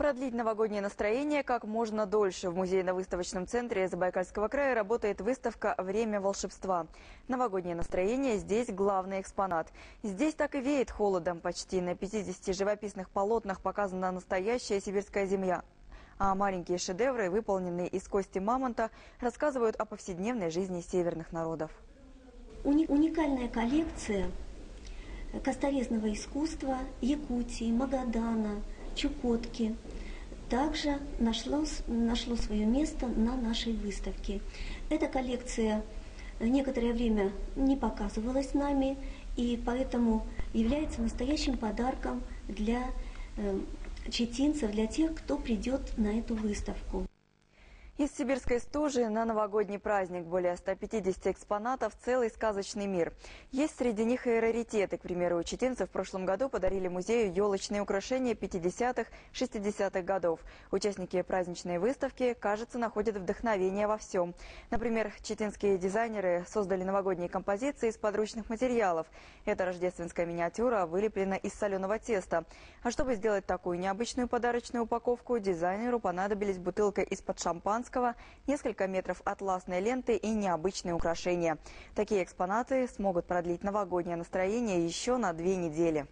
Продлить новогоднее настроение как можно дольше. В музейно-выставочном центре Забайкальского края работает выставка «Время волшебства». Новогоднее настроение здесь главный экспонат. Здесь так и веет холодом. Почти на 50 живописных полотнах показана настоящая сибирская земля. А маленькие шедевры, выполненные из кости мамонта, рассказывают о повседневной жизни северных народов. Уни- уникальная коллекция косторезного искусства Якутии, Магадана, Чукотки также нашло, нашло свое место на нашей выставке. Эта коллекция некоторое время не показывалась нами, и поэтому является настоящим подарком для э, читинцев, для тех, кто придет на эту выставку. Из сибирской стужи на новогодний праздник более 150 экспонатов – целый сказочный мир. Есть среди них и раритеты. К примеру, читинцы в прошлом году подарили музею елочные украшения 50-х, 60-х годов. Участники праздничной выставки, кажется, находят вдохновение во всем. Например, читинские дизайнеры создали новогодние композиции из подручных материалов. Эта рождественская миниатюра вылеплена из соленого теста. А чтобы сделать такую необычную подарочную упаковку, дизайнеру понадобились бутылка из-под шампанского, несколько метров атласной ленты и необычные украшения. Такие экспонаты смогут продлить новогоднее настроение еще на две недели.